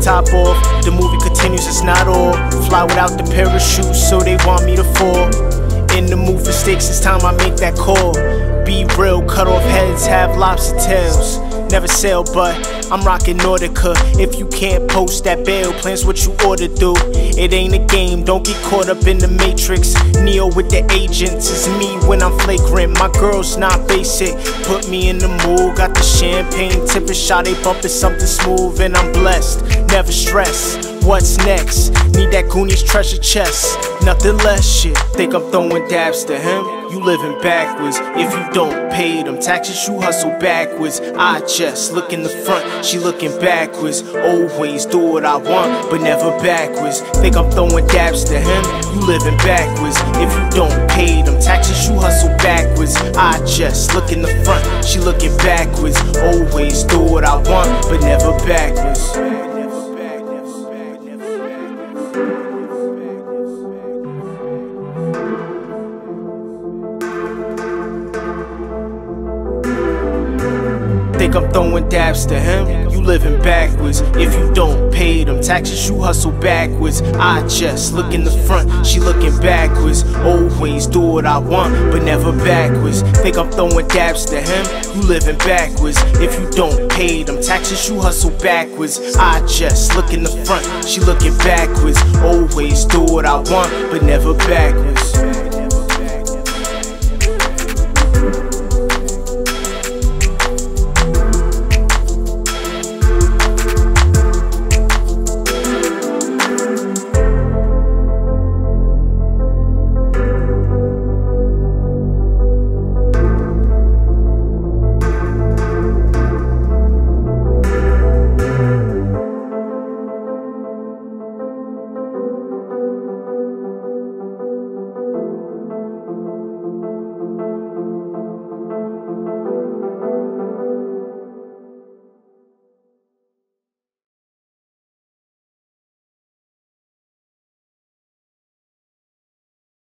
top off. The movie continues, it's not all. Fly without the parachute, so they want me to fall. In the movie stakes, it's time I make that call. Be real, cut off heads, have lobster tails. Never sail, but I'm rocking Nautica. If you can't post that bail, plans what you ought to do. It ain't a game, don't get caught up in the matrix. Neo with the agents is me when I'm flagrant. My girl's not basic, put me in the mood. Got the champagne tipping, shot a bumping something smooth, and I'm blessed. Never stress. What's next? Need that Goonies treasure chest. Nothing less shit. Think I'm throwing dabs to him? You living backwards. If you don't pay them taxes, you hustle backwards. I just look in the front, she looking backwards. Always do what I want, but never backwards. Think I'm throwing dabs to him? You living backwards. If you don't pay them taxes, you hustle backwards. I just look in the front, she looking backwards. Always do what I want, but never backwards. Think I'm throwing dabs to him? You living backwards. If you don't pay them taxes, you hustle backwards. I just look in the front, she looking backwards. Always do what I want, but never backwards. Think I'm throwing dabs to him? You living backwards. If you don't pay them taxes, you hustle backwards. I just look in the front, she looking backwards. Always do what I want, but never backwards.